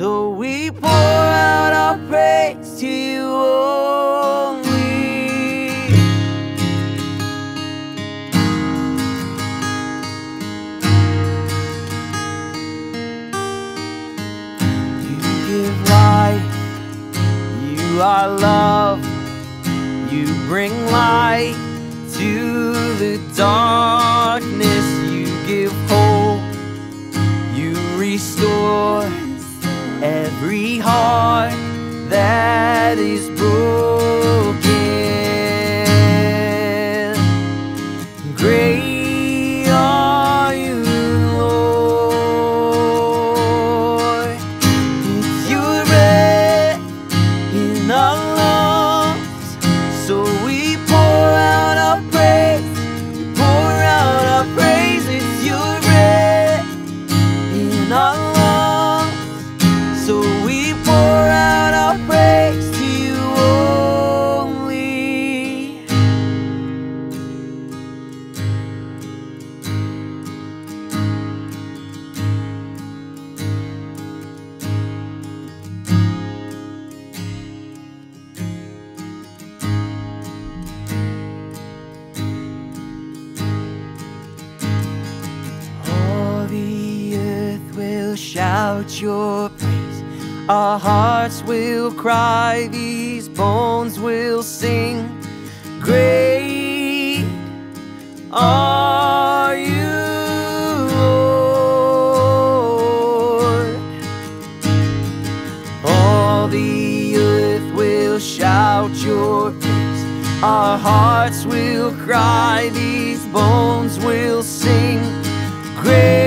So we pour out our praise to you only. You give life, you are love, you bring light to the darkness, you give hope, you restore every heart that is shout your praise. Our hearts will cry, these bones will sing. Great are you, Lord. All the earth will shout your praise. Our hearts will cry, these bones will sing. Great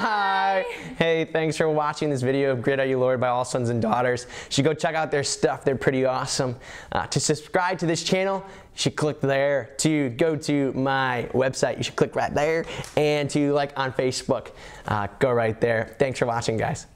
Hi! Hey, thanks for watching this video of Great Are You Lord by All Sons and Daughters. You should go check out their stuff, they're pretty awesome. Uh, to subscribe to this channel, you should click there. To go to my website, you should click right there. And to like on Facebook, uh, go right there. Thanks for watching, guys.